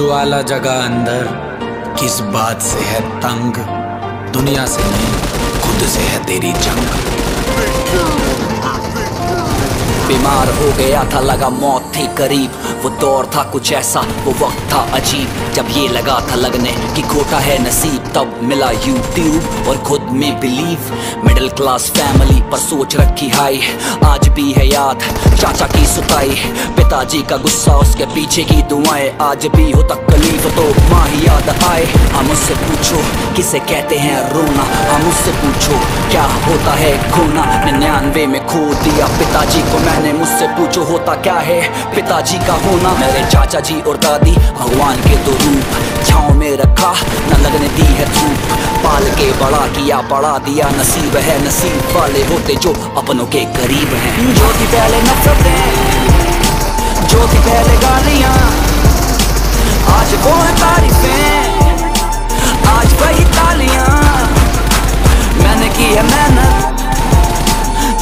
ज्वाला जगह अंदर। किस बात से है तंग? दुनिया से नहीं, खुद से है तेरी जंग। बीमार हो गया था, लगा मौत थी करीब। वो दौर था कुछ ऐसा, वो वक्त था अजीब। जब ये लगा था लगने कि खोटा है नसीब, तब मिला यूट्यूब और खुद में बिलीव मिडिल क्लास फैमिली पर सोच रखी हाई आज भी है याद, चाचा की सुताई। पिताजी का गुस्सा उसके पीछे की दुआएँ। आज भी हो तकलीफ़ तो माँ ही याद आए। हम उससे पूछो किसे कहते हैं रोना? हम उससे पूछो, क्या होता है खोना? निन्यानवे में खो दिया पिताजी को मैंने, मुझसे पूछो होता क्या है पिताजी का होना? मेरे चाचा जी और दादी भगवान के दो रूप छाओ में रखा, न लगने दी है धूप। पाल के बड़ा किया बड़ा दिया, नसीब है नसीब वाले होते जो अपनों के करीब हैं। जो थी पहले नफरतें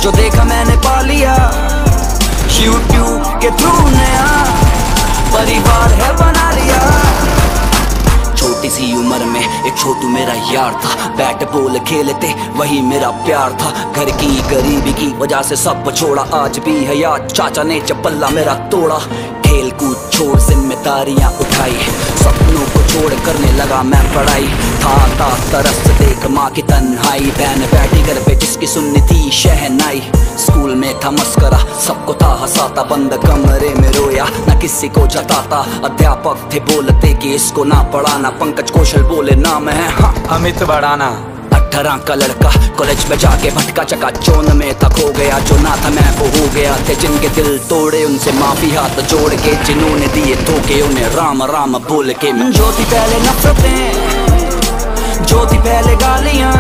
जो देखा मैंने पा लिया। यूट्यूब के थ्रू नया। परिवार है बना लिया। छोटी सी उम्र में एक छोटू मेरा यार था। बैट बॉल खेलते, वही मेरा प्यार था। घर की गरीबी की वजह से सब छोड़ा। आज भी है याद चाचा ने चपल्ला मेरा तोड़ा। खेल कूद छोड़, जिम्मेदारियाँ उठाई। सपनों को छोड़ करने लगा मैं पढ़ाई। था था, तरस देख माँ की तन्हाई। बहन बैठी घर पे, जिसकी सुननी थी शहनाई स्कूल में था मस्करा सबको था हंसाता बंद कमरे में रोया न किसी को जताता। अध्यापक थे बोलते कि इसको ना पढ़ाना पंकज कौशल बोले नाम है हाँ। अमित बढ़ाना। अठारह का लड़का कॉलेज में जाके भटका चका चोन में था खो गया जो ना था मैं वो हो गया। थे जिनके दिल तोड़े उनसे माफ़ी हाथ जोड़ के जिन्होंने दिए धोखे उन्हें राम राम बोल के जो थी पहले नफरतें जो थी पहले गालियाँ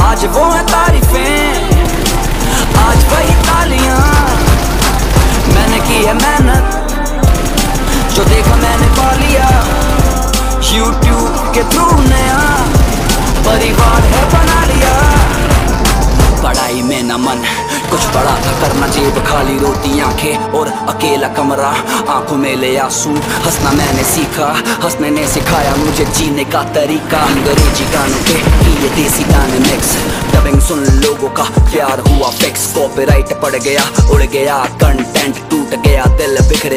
आज वो है है मेहनत जो देखा मैंने पा लिया। यूट्यूब के थ्रू नया परिवार है बना लिया। पढ़ाई में न मन, कुछ बड़ा था करना, जेब खाली रोटी आँखें और अकेला कमरा। आँखों में ले आँसू, हंसना मैंने सीखा। हंसने ने सिखाया मुझे जीने का तरीका। अंग्रेज़ी गानों के ये देसी गाने मिक्स डबिंग सुन लोगों का प्यार हुआ फिक्स कॉपीराइट पड़ गया, उड़ गया कंटेंट टूट गया दिल बिखरे